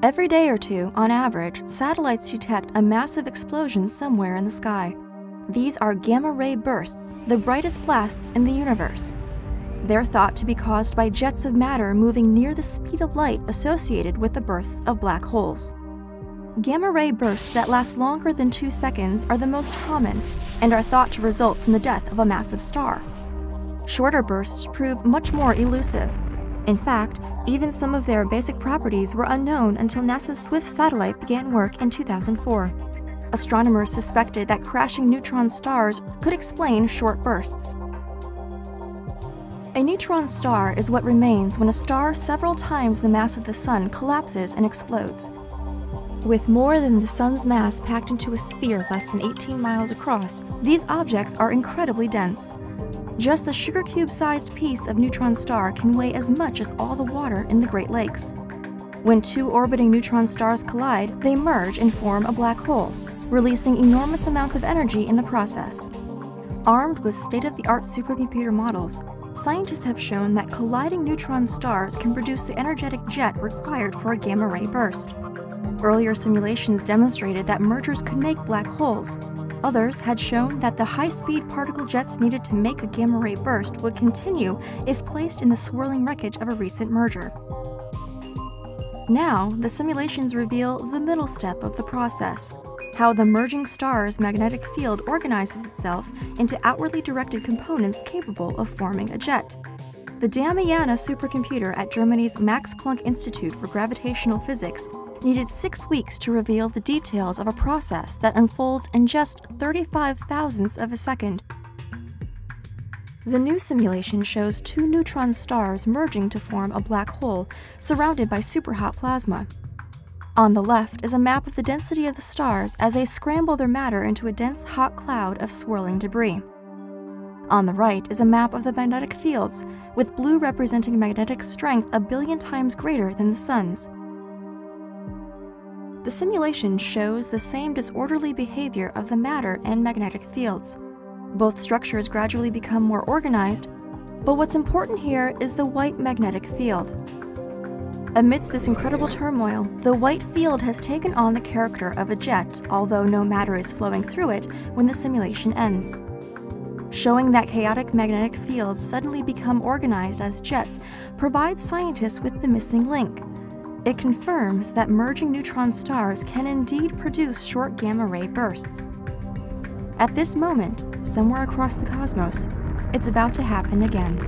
Every day or two, on average, satellites detect a massive explosion somewhere in the sky. These are gamma ray bursts, the brightest blasts in the universe. They're thought to be caused by jets of matter moving near the speed of light associated with the births of black holes. Gamma ray bursts that last longer than two seconds are the most common and are thought to result from the death of a massive star. Shorter bursts prove much more elusive. In fact, even some of their basic properties were unknown until NASA's SWIFT satellite began work in 2004. Astronomers suspected that crashing neutron stars could explain short bursts. A neutron star is what remains when a star several times the mass of the Sun collapses and explodes. With more than the Sun's mass packed into a sphere less than 18 miles across, these objects are incredibly dense. Just a sugar cube sized piece of neutron star can weigh as much as all the water in the Great Lakes. When two orbiting neutron stars collide, they merge and form a black hole, releasing enormous amounts of energy in the process. Armed with state of the art supercomputer models, scientists have shown that colliding neutron stars can produce the energetic jet required for a gamma ray burst. Earlier simulations demonstrated that mergers could make black holes. Others had shown that the high speed particle jets needed to make a gamma ray burst would continue if placed in the swirling wreckage of a recent merger. Now, the simulations reveal the middle step of the process how the merging star's magnetic field organizes itself into outwardly directed components capable of forming a jet. The Damiana supercomputer at Germany's Max Planck Institute for Gravitational Physics needed six weeks to reveal the details of a process that unfolds in just 35 thousandths of a second. The new simulation shows two neutron stars merging to form a black hole surrounded by superhot plasma. On the left is a map of the density of the stars as they scramble their matter into a dense hot cloud of swirling debris. On the right is a map of the magnetic fields, with blue representing magnetic strength a billion times greater than the Sun's. The simulation shows the same disorderly behavior of the matter and magnetic fields. Both structures gradually become more organized, but what's important here is the white magnetic field. Amidst this incredible turmoil, the white field has taken on the character of a jet, although no matter is flowing through it when the simulation ends. Showing that chaotic magnetic fields suddenly become organized as jets provides scientists with the missing link it confirms that merging neutron stars can indeed produce short gamma ray bursts. At this moment, somewhere across the cosmos, it's about to happen again.